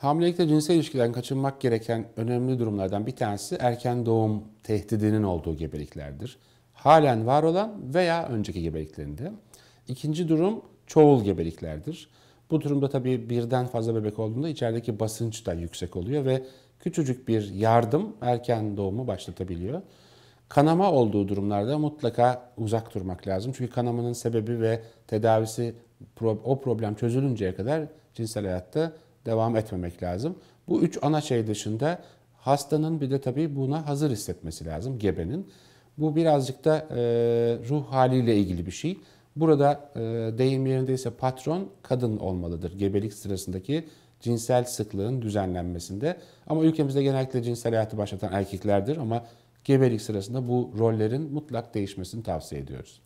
Hamilelikte cinsel ilişkiden kaçınmak gereken önemli durumlardan bir tanesi erken doğum tehdidinin olduğu gebeliklerdir. Halen var olan veya önceki gebeliklerinde. İkinci durum çoğul gebeliklerdir. Bu durumda tabii birden fazla bebek olduğunda içerideki basınç da yüksek oluyor ve küçücük bir yardım erken doğumu başlatabiliyor. Kanama olduğu durumlarda mutlaka uzak durmak lazım. Çünkü kanamanın sebebi ve tedavisi o problem çözülünceye kadar cinsel hayatta devam etmemek lazım. Bu üç ana şey dışında hastanın bir de tabii buna hazır hissetmesi lazım gebenin. Bu birazcık da e, ruh haliyle ilgili bir şey. Burada e, deyim yerindeyse patron kadın olmalıdır gebelik sırasındaki cinsel sıklığın düzenlenmesinde. Ama ülkemizde genellikle cinsel hayatı başlatan erkeklerdir ama gebelik sırasında bu rollerin mutlak değişmesini tavsiye ediyoruz.